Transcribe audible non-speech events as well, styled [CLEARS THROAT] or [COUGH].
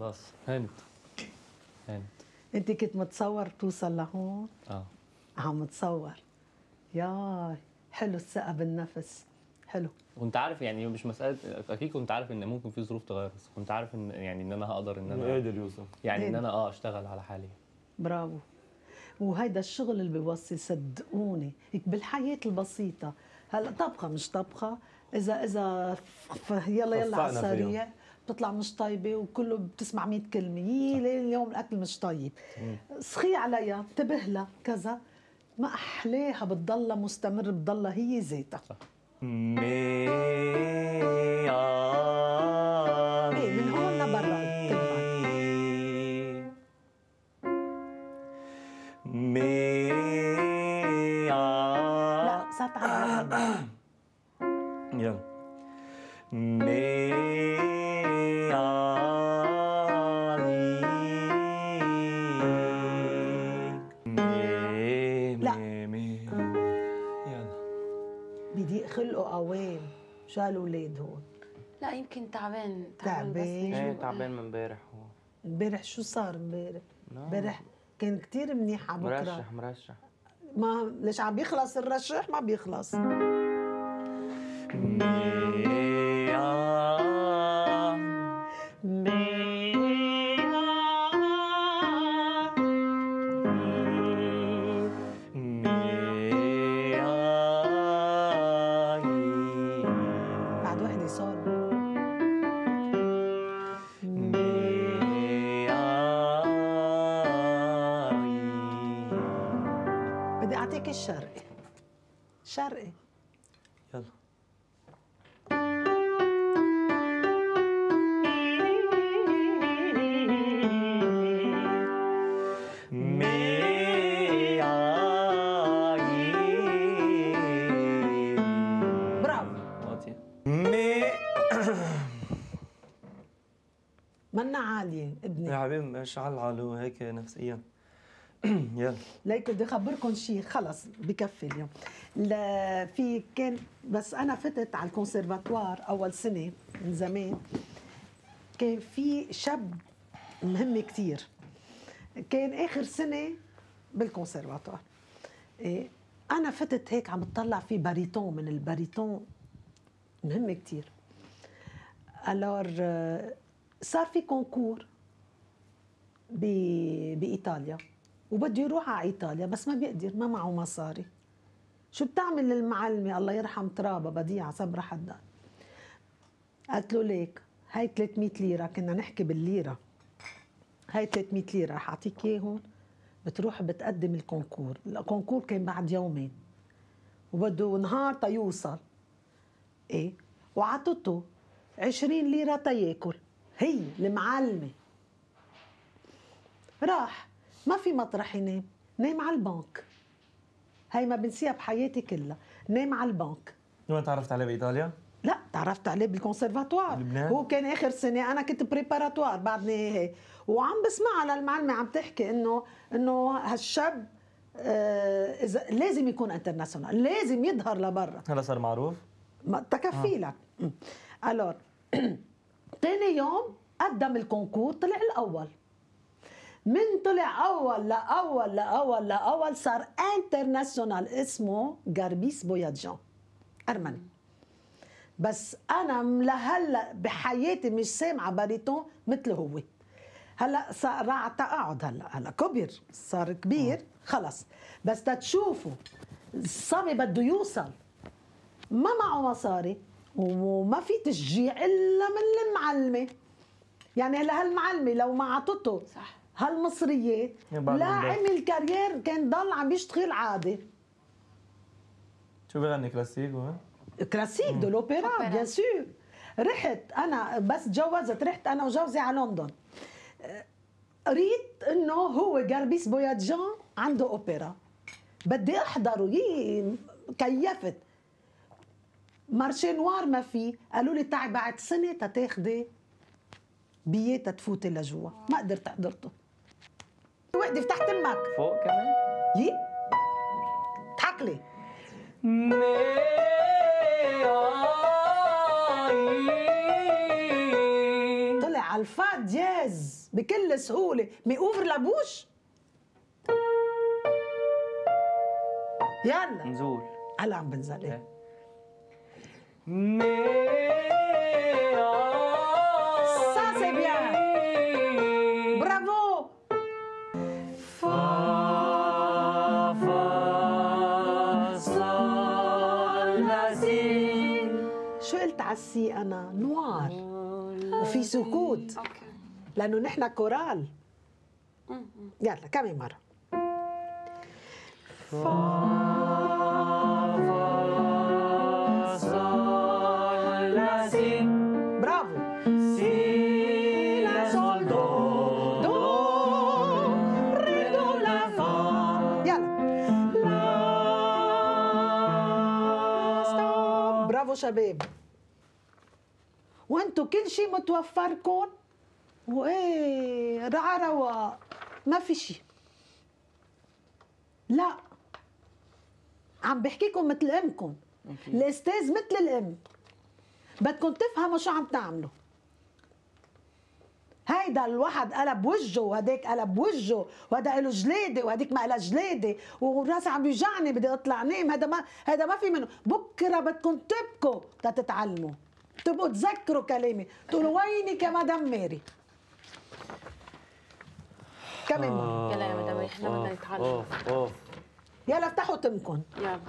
خلاص هانت. هانت. انت كنت متصور توصل لهون؟ آه. عم متصور. ياي حلو الثقة بالنفس. حلو. كنت عارف يعني مش مسألة أكيد كنت عارف إن ممكن في ظروف تغير بس كنت عارف إن يعني إن أنا هقدر إن أنا قادر يوصل. يعني إن. أنا آه أشتغل على حالي. برافو. وهيدا الشغل اللي بيوصل صدقوني. هيك بالحياة البسيطة. هلا طبخة مش طبخة؟ إذا إذا ف- يلا يلا على. السريع. بتطلع مش طيبة وكله بتسمع 100 كلمة. يي ليه اليوم الأكل مش طيب. سخي عليها انتبه لها كذا. ما أحلاها بتضلها مستمر بتضلها هي ذاتها. شو هالولاد هون لا يمكن تعبان تعبان. إيه. تعبان من امبارح هو. امبارح شو صار امبارح؟ امبارح كان كتير منيح على بكرة. مرشح مرشح. ما ليش عم بيخلص الرشح؟ ما بيخلص. بدي اعطيك الشرقي. شرقي. يلا. منا عالية يا ابني حبيبي مش على العلو هيك نفسيا. [CLEARS THROAT] ليك بدي أخبركم شيء خلص بكفي اليوم. في كان بس أنا فتت على الكونسرفاتوار أول سنة من زمان. كان في شاب مهم كتير. كان آخر سنة بالكونسرفاتوار إيه أنا فتت هيك عم بتطلع في باريتون من الباريتون. مهم كتير. الور آه، صار في concours بإيطاليا. وبده يروح على إيطاليا بس ما بيقدر ما معه مصاري. شو بتعمل المعلمة الله يرحم ترابة بديعة صبرا حدا قالت له ليك هاي 300 ليرة كنا نحكي بالليرة. هاي 300 ليرة رح أعطيك إياهم بتروح بتقدم ال concours. ال concours كان بعد يومين. وبده نهار تيوصل إيه؟ وعطته 20 ليرة تياكل هي المعلمة. راح. ما في مطرح ينام نام على البنك. هاي ما بنسيها بحياتي كلها نام على البنك. وين تعرفت عليه؟ بإيطاليا؟ لا تعرفت عليه بالكونسرفاتوار؟ هو كان آخر سنة أنا كنت préparatoire بعدني هيك وعم بسمع للمعلمه عم تحكي إنه إنه هالشاب آه إذا لازم يكون international لازم يظهر لبرا. هلا صار معروف؟ ما تكفي لك. alors [CLEARS THROAT] تاني يوم قدم ال concours طلع الأول. من طلع أول لأول لأول لأول صار international اسمه جاربيس بويادجان أرمني. بس أنا لهلا بحياتي مش سامعة baryton مثله هو. هلأ صار راح التقاعد هلأ هلأ كبر صار كبير خلص. بس تتشوفوا الصبي بده يوصل. ما معه مصاري وما في تشجيع إلا من المعلمة. يعني هلأ هالمعلمة لو ما عطته صح. هالمصريات لا. عمل carrière كان ضل عم يشتغل عادي. شو بغني كلاسيك هو؟ classique de l'opéra. bien sûr رحت أنا بس تجوزت رحت أنا وجوزي على لندن. أه، قريت إنه هو جاربيس بويادجان عنده أوبرا. بدي أحضره. يي كيفت. مارشي نوار ما في. قالوا لي تعي بعد سنة تتاخدي بيي تتفوتي لجوا. ما قدرت حضرته. وحدي فتحت أمك. فوق كمان. يي اضحك لي طلع على ال fa dièse بكل سهولة. mais ouvre la bouche؟ يلا. نزول. هلا عم بنزل. إيه. السي أنا نوار. وفي سكوت. OK. لأنه نحن كورال. يلا كمان مرة؟ برافو. يلا. برافو شباب. وأنتو كل شيء متوفركم وإيه رعا رواق ما في شيء لا. عم بحكيكم مثل أمكم. الأستاذ مثل الأم. بدكم تفهموا شو عم تعملوا. هيدا الواحد قلب وجهه وهداك قلب وجهه وهذا له جلادة وهديك ما لها جلادة وراسي عم يوجعني بدي أطلع نام. هذا ما هذا ما في منه. بكرة بدكم تبكوا تتعلموا. تبقوا تذكروا كلامي. تقولوا وينك يا مدام ماري كمان. مرة يلا يا مدام إحنا بدنا نتعلم. اوف اوف يلا افتحوا تمكن. يلا.